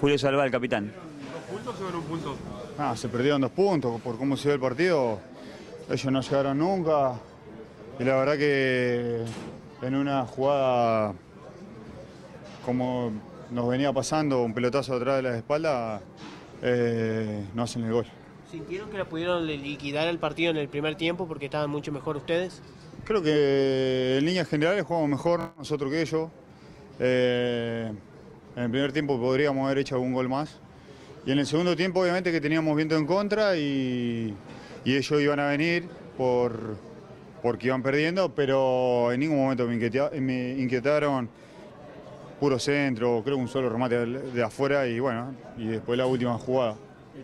Julio Salva, el capitán. ¿Dos puntos o un punto? Ah, se perdieron dos puntos por cómo se dio el partido. Ellos no llegaron nunca. Y la verdad que en una jugada como nos venía pasando, un pelotazo atrás de la espalda, eh, no hacen el gol. ¿Sintieron que la pudieron liquidar el partido en el primer tiempo porque estaban mucho mejor ustedes? Creo que en líneas generales jugamos mejor nosotros que ellos. Eh, en el primer tiempo podríamos haber hecho algún gol más. Y en el segundo tiempo obviamente que teníamos viento en contra y, ellos iban a venir por, porque iban perdiendo, pero en ningún momento me, inquieta- me inquietaron puro centro, creo un solo remate de, de afuera y bueno, y después la última jugada.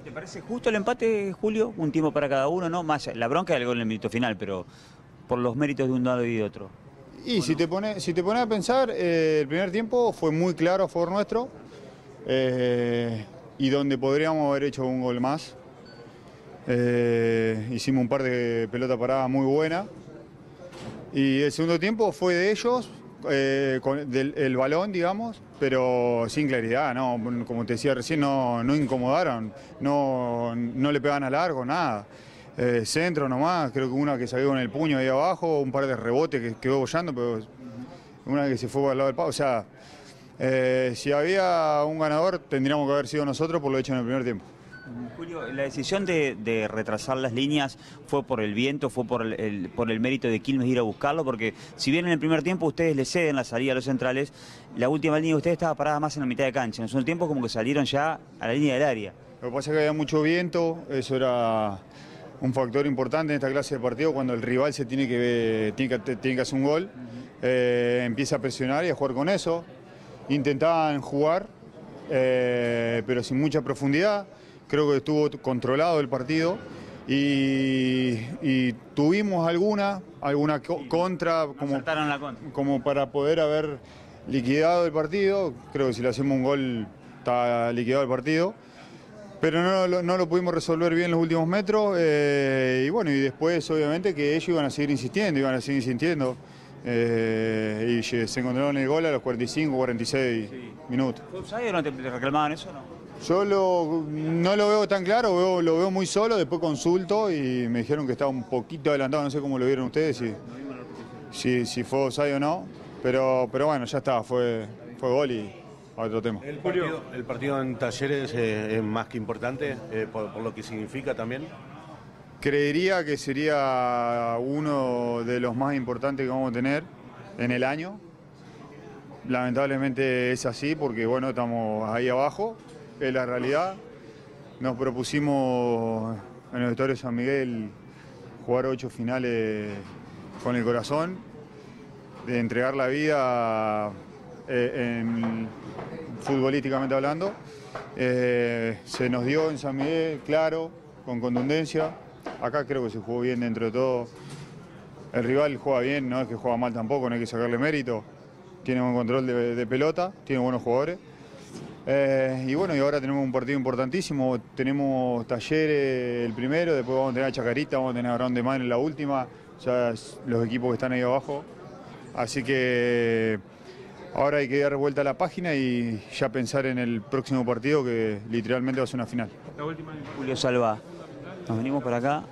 ¿Te parece justo el empate, Julio? Un tiempo para cada uno, ¿no? Más la bronca del gol en el minuto final, pero por los méritos de un lado y de otro. Y si te pones si te pones a pensar, eh, el primer tiempo fue muy claro a favor nuestro eh, y donde podríamos haber hecho un gol más. Eh, hicimos un par de pelotas paradas muy buenas. Y el segundo tiempo fue de ellos, del, el balón, digamos, pero sin claridad, ¿no? Como te decía recién, no, no incomodaron, no, no le pegan a largo, nada. Eh, centro nomás, creo que una que salió con el puño ahí abajo, un par de rebotes que quedó bollando, pero una que se fue al lado del pavo. O sea, eh, si había un ganador, tendríamos que haber sido nosotros por lo hecho en el primer tiempo. Julio, la decisión de, de retrasar las líneas fue por el viento, fue por el, el- por el mérito de Quilmes ir a buscarlo, porque si bien en el primer tiempo ustedes le ceden la salida a los centrales, la última línea de ustedes estaba parada más en la mitad de cancha. En el segundo tiempo como que salieron ya a la línea del área. Lo que pasa es que había mucho viento, eso era un factor importante en esta clase de partido cuando el rival se tiene que, tiene que, tiene que hacer un gol, eh, empieza a presionar y a jugar con eso. Intentaban jugar, eh, pero sin mucha profundidad. Creo que estuvo controlado el partido y, y tuvimos alguna, alguna co- contra como, Acertaron la contra. como para poder haber liquidado el partido. Creo que si le hacemos un gol está liquidado el partido. Pero no, lo- no lo pudimos resolver bien los últimos metros. eh, y bueno, y después obviamente que ellos iban a seguir insistiendo, iban a seguir insistiendo. eh, y se encontraron el gol a los 45, 46 minutos. ¿Fue no te reclamaban eso no? Yo lo- no lo veo tan claro, veo- lo veo muy solo, después consulto y me dijeron que estaba un poquito adelantado, no sé cómo lo vieron ustedes, si, si, si fue offside o no, pero, pero bueno, ya está, fue, fue gol y a otro tema. El partido, el partido en Talleres eh, es más que importante eh, por, por lo que significa también. Creería que sería uno de los más importantes que vamos a tener en el año. Lamentablemente es así porque bueno, estamos ahí abajo, es la realidad. Nos propusimos en el Auditorio San Miguel jugar ocho finales con el corazón, de entregar la vida eh, en- futbolísticamente hablando. Eh, se nos dio en San Miguel, claro, con contundencia. Acá creo que se jugó bien dentro de todo. El rival juega bien, no es que juega mal tampoco, no hay que sacarle mérito. Tiene buen control de, pelota, tiene buenos jugadores. Eh, y bueno, y ahora tenemos un partido importantísimo. Tenemos Talleres el primero, después vamos a tener a Chacarita, vamos a tener a Brown de Man en la última. Ya los equipos que están ahí abajo. Así que ahora hay que dar vuelta a la página y ya pensar en el próximo partido que literalmente va a ser una final. La última. Julio Salva. Nos venimos para acá.